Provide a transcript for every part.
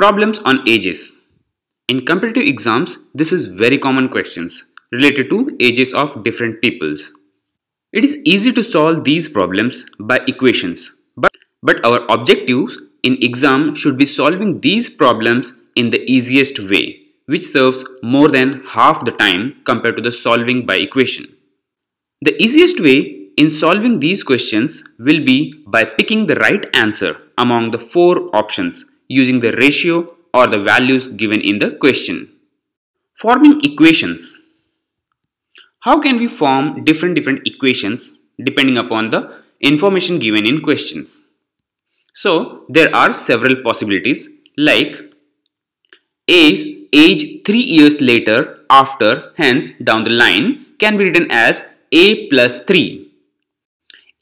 Problems on ages. In competitive exams, this is very common questions related to ages of different peoples. It is easy to solve these problems by equations, but, but our objectives in exam should be solving these problems in the easiest way, which serves more than half the time compared to the solving by equation. The easiest way in solving these questions will be by picking the right answer among the four options using the ratio or the values given in the question. Forming equations. How can we form different different equations depending upon the information given in questions? So there are several possibilities like A's age 3 years later after hence down the line can be written as A plus 3.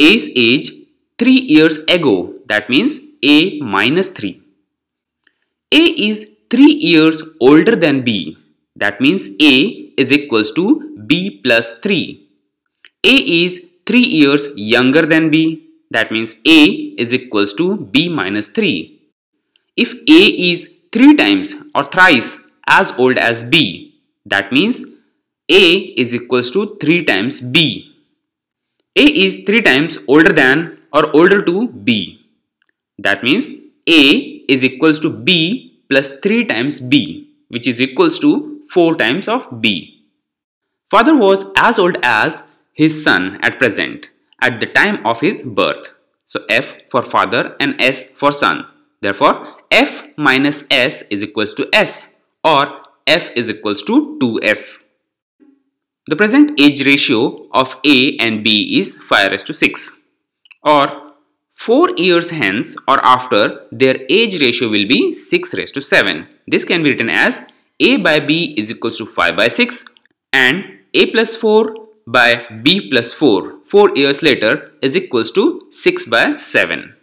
A's age 3 years ago that means A minus 3. A is 3 years older than B. That means A is equals to B plus 3. A is 3 years younger than B. That means A is equals to B minus 3. If A is 3 times or thrice as old as B, that means A is equals to 3 times B. A is 3 times older than or older to B. That means A is equals to b plus 3 times b which is equals to 4 times of b. Father was as old as his son at present at the time of his birth. So F for father and S for son. Therefore F minus S is equals to S or F is equals to 2S. The present age ratio of A and B is 5 raised to 6 or 4 years hence or after, their age ratio will be 6 raised to 7. This can be written as A by B is equals to 5 by 6 and A plus 4 by B plus 4 4 years later is equals to 6 by 7.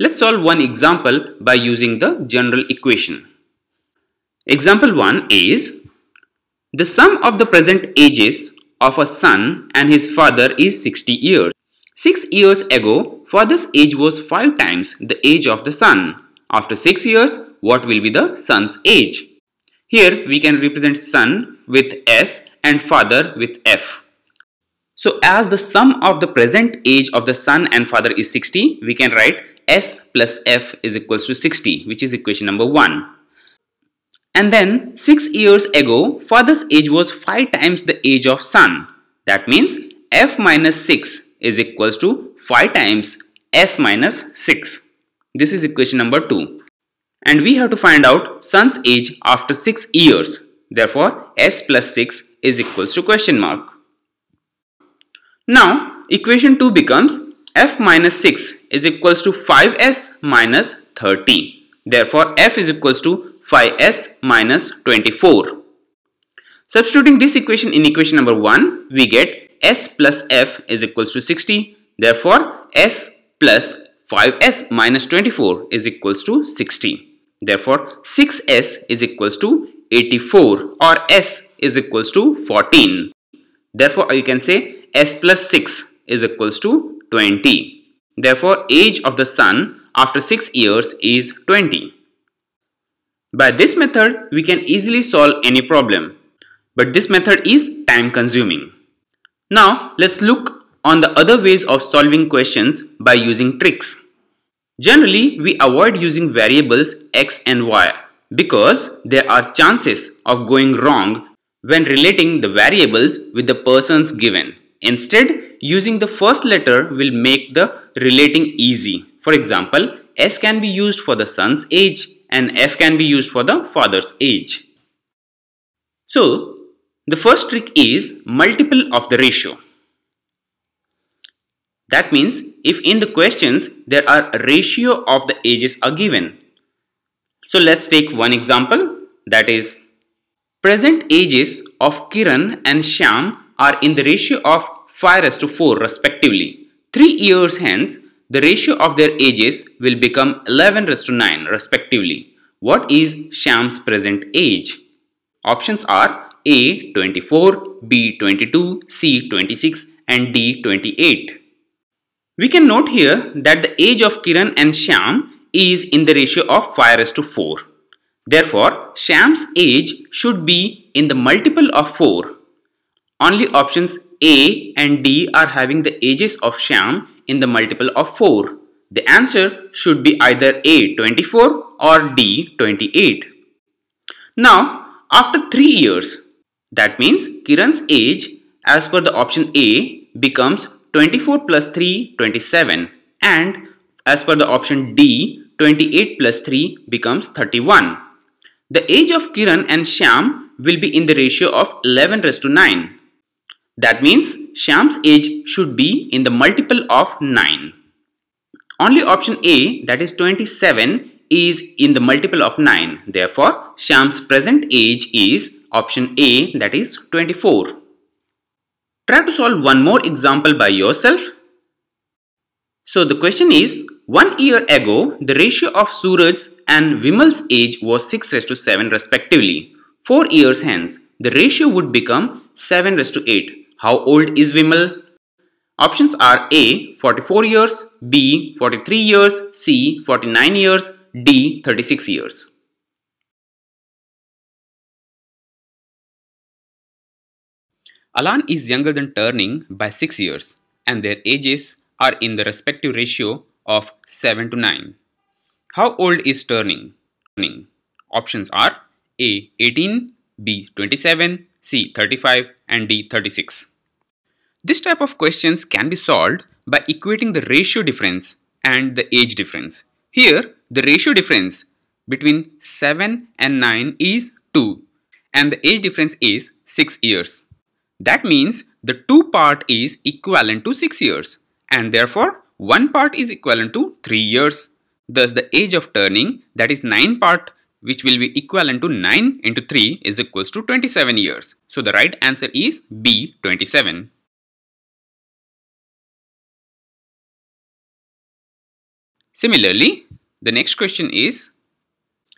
Let's solve one example by using the general equation. Example 1 is the sum of the present ages of a son and his father is 60 years. 6 years ago, father's age was 5 times the age of the son. After 6 years, what will be the son's age? Here we can represent son with S and father with F. So as the sum of the present age of the son and father is 60, we can write S plus F is equals to 60 which is equation number 1. And then 6 years ago, father's age was 5 times the age of son. That means f minus 6 is equals to 5 times s minus 6. This is equation number 2. And we have to find out son's age after 6 years. Therefore, s plus 6 is equals to question mark. Now, equation 2 becomes f minus 6 is equals to 5s minus 30. Therefore, f is equals to 5s minus 24. Substituting this equation in equation number 1, we get s plus f is equals to 60. Therefore, s plus 5s minus 24 is equals to 60. Therefore, 6s is equals to 84 or s is equals to 14. Therefore, you can say s plus 6 is equals to 20. Therefore, age of the son after 6 years is 20. By this method, we can easily solve any problem. But this method is time consuming. Now, let's look on the other ways of solving questions by using tricks. Generally, we avoid using variables x and y because there are chances of going wrong when relating the variables with the persons given. Instead, using the first letter will make the relating easy. For example, S can be used for the son's age and f can be used for the father's age. So, the first trick is multiple of the ratio. That means if in the questions there are ratio of the ages are given. So let's take one example that is present ages of Kiran and Shyam are in the ratio of 5 as to 4 respectively. 3 years hence the ratio of their ages will become 11 raised to 9 respectively. What is Shyam's present age? Options are A 24, B 22, C 26 and D 28. We can note here that the age of Kiran and Shyam is in the ratio of 5 to 4. Therefore, Shyam's age should be in the multiple of 4. Only options A and D are having the ages of Shyam in the multiple of 4. The answer should be either A 24 or D 28. Now, after 3 years, that means Kiran's age as per the option A becomes 24 plus 3 27 and as per the option D 28 plus 3 becomes 31. The age of Kiran and Shyam will be in the ratio of 11 raised to 9. That means Shyam's age should be in the multiple of 9. Only option A that is 27 is in the multiple of 9. Therefore, Shyam's present age is option A that is 24. Try to solve one more example by yourself. So the question is, one year ago, the ratio of Suraj's and Vimal's age was 6 raised to 7 respectively. Four years hence, the ratio would become 7 raised to 8. How old is Vimal? Options are A. 44 years, B. 43 years, C. 49 years, D. 36 years. Alan is younger than Turning by 6 years and their ages are in the respective ratio of 7 to 9. How old is Turning? Options are A. 18, B. 27, C. 35 and D. 36. This type of questions can be solved by equating the ratio difference and the age difference. Here, the ratio difference between 7 and 9 is 2 and the age difference is 6 years. That means the 2 part is equivalent to 6 years and therefore 1 part is equivalent to 3 years. Thus the age of turning that is 9 part which will be equivalent to 9 into 3 is equals to 27 years. So the right answer is B 27. Similarly, the next question is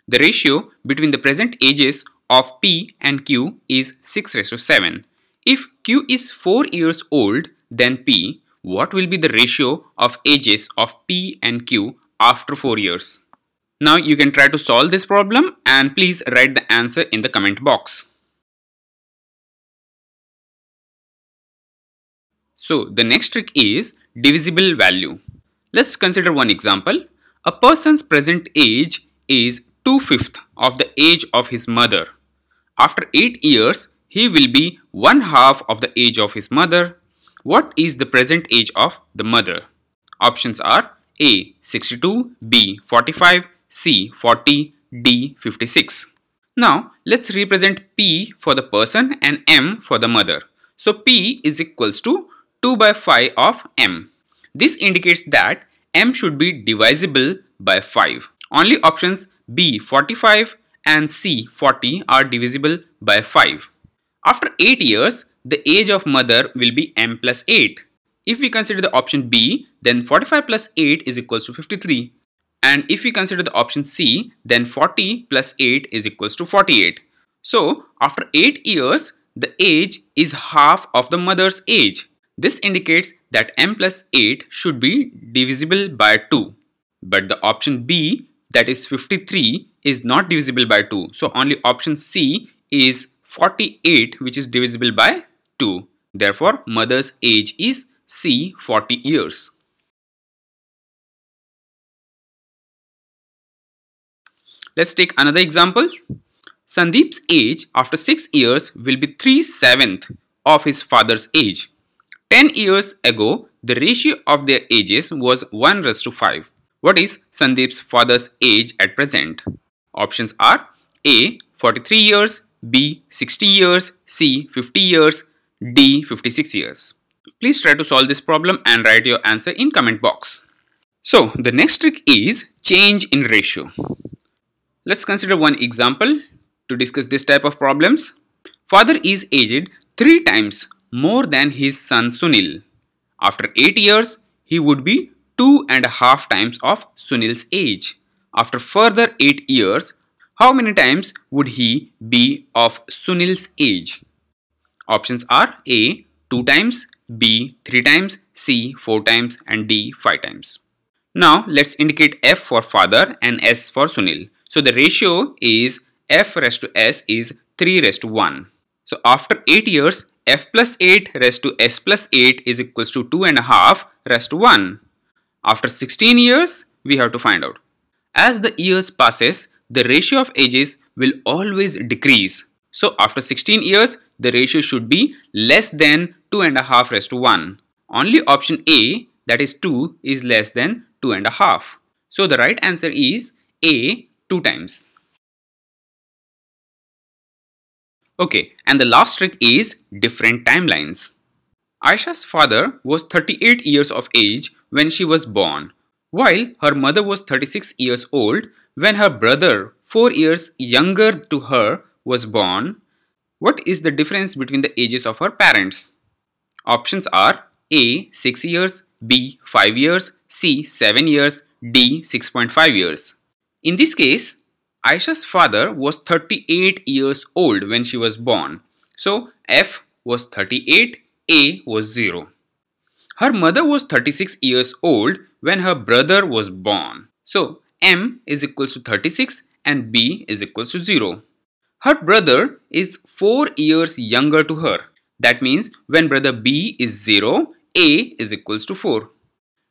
the ratio between the present ages of P and Q is 6 raised to 7. If Q is 4 years old then P, what will be the ratio of ages of P and Q after 4 years? Now you can try to solve this problem and please write the answer in the comment box. So the next trick is divisible value. Let's consider one example. A person's present age is 2 fifth of the age of his mother. After 8 years, he will be one half of the age of his mother. What is the present age of the mother? Options are A. 62, B. 45, C. 40, D. 56. Now, let's represent P for the person and M for the mother. So, P is equals to 2 by 5 of M. This indicates that m should be divisible by 5. Only options B 45 and C 40 are divisible by 5. After 8 years, the age of mother will be m plus 8. If we consider the option B, then 45 plus 8 is equals to 53. And if we consider the option C, then 40 plus 8 is equals to 48. So, after 8 years, the age is half of the mother's age. This indicates that m plus 8 should be divisible by 2. But the option B that is 53 is not divisible by 2. So only option C is 48 which is divisible by 2. Therefore mother's age is C 40 years. Let's take another example. Sandeep's age after 6 years will be 3 7th of his father's age. 10 years ago, the ratio of their ages was 1 raised to 5. What is Sandeep's father's age at present? Options are A. 43 years, B. 60 years, C. 50 years, D. 56 years. Please try to solve this problem and write your answer in comment box. So, the next trick is change in ratio. Let's consider one example to discuss this type of problems. Father is aged 3 times more than his son Sunil. After 8 years, he would be two and a half times of Sunil's age. After further 8 years, how many times would he be of Sunil's age? Options are A. 2 times, B 3 times, C 4 times and D 5 times. Now let's indicate F for father and S for Sunil. So the ratio is F raised to S is 3 raised to 1. So after 8 years, F plus 8 raised to S plus 8 is equals to 2.5 raised to 1. After 16 years, we have to find out. As the years passes, the ratio of ages will always decrease. So after 16 years, the ratio should be less than 2.5 raised to 1. Only option A, that is 2, is less than 2.5. So the right answer is A, 2 times. Okay, and the last trick is different timelines. Aisha's father was 38 years of age when she was born, while her mother was 36 years old when her brother, 4 years younger to her, was born. What is the difference between the ages of her parents? Options are A. 6 years, B. 5 years, C. 7 years, D. 6.5 years. In this case, Aisha's father was 38 years old when she was born. So F was 38, A was 0. Her mother was 36 years old when her brother was born. So M is equals to 36 and B is equals to 0. Her brother is 4 years younger to her. That means when brother B is 0, A is equals to 4.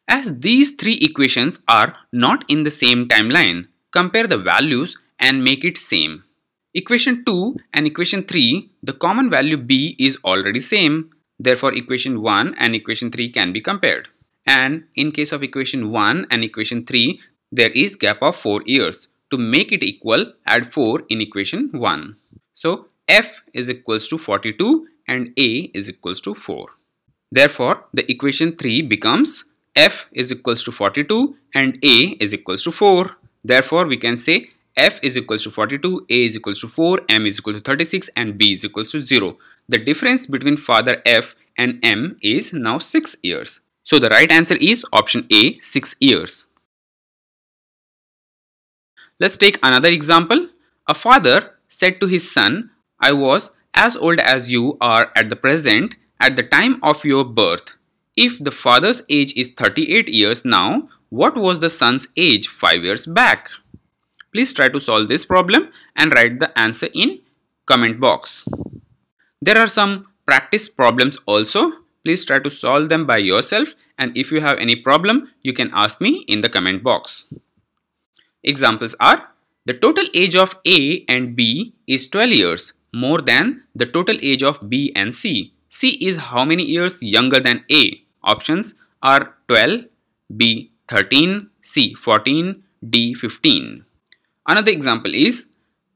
As these three equations are not in the same timeline, compare the values and make it same. Equation 2 and equation 3, the common value b is already same. Therefore, equation 1 and equation 3 can be compared. And in case of equation 1 and equation 3, there is gap of 4 years. To make it equal, add 4 in equation 1. So, f is equals to 42 and a is equals to 4. Therefore, the equation 3 becomes f is equals to 42 and a is equals to 4. Therefore, we can say f is equals to 42, a is equals to 4, m is equal to 36 and b is equals to 0. The difference between father f and m is now 6 years. So the right answer is option A 6 years. Let's take another example. A father said to his son, I was as old as you are at the present at the time of your birth. If the father's age is 38 years now, what was the son's age 5 years back? Please try to solve this problem and write the answer in comment box. There are some practice problems also. Please try to solve them by yourself and if you have any problem, you can ask me in the comment box. Examples are the total age of A and B is 12 years more than the total age of B and C. C is how many years younger than A? Options are 12, B 13, C 14, D 15. Another example is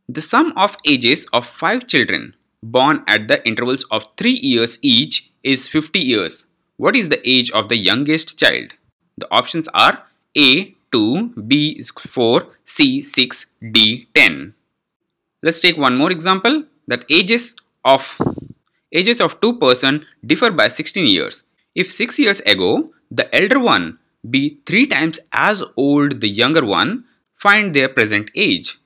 the sum of ages of 5 children born at the intervals of 3 years each is 50 years. What is the age of the youngest child? The options are A 2, B 4, C 6, D 10. Let's take one more example that ages of ages of two person differ by 16 years. If 6 years ago the elder one be 3 times as old the younger one Find their present age.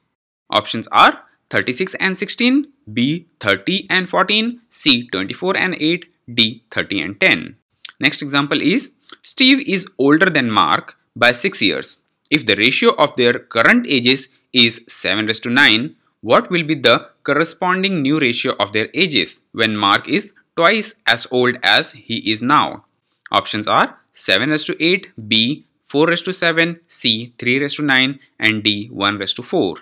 Options are 36 and 16, B 30 and 14, C 24 and 8, D 30 and 10. Next example is Steve is older than Mark by 6 years. If the ratio of their current ages is 7 to 9, what will be the corresponding new ratio of their ages when Mark is twice as old as he is now? Options are 7 raised to 8, B 4 raised to 7, C 3 raised to 9 and D 1 raised to 4.